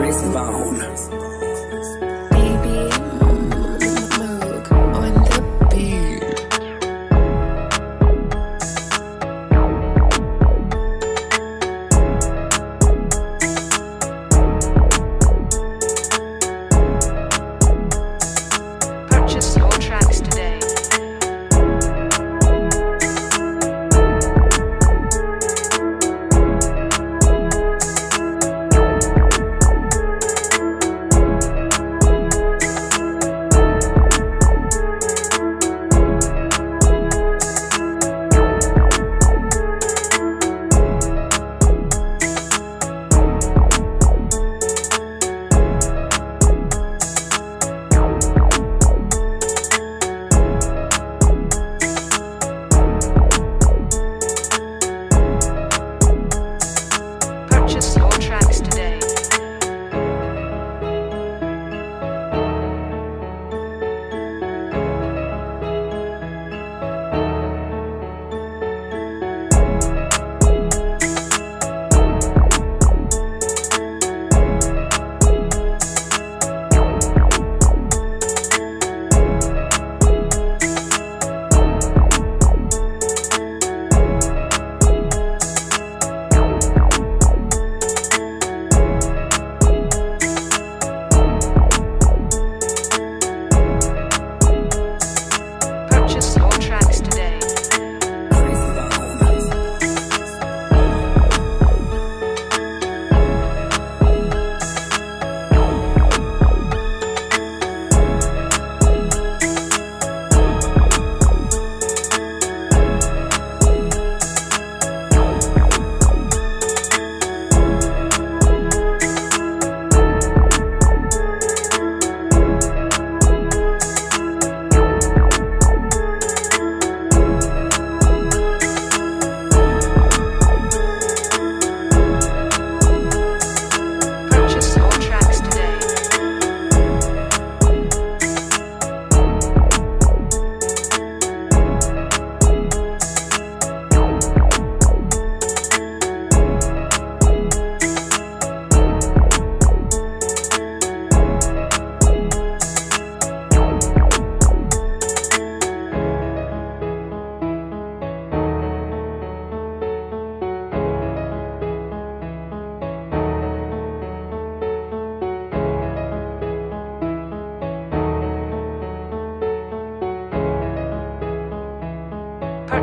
Chris Brown.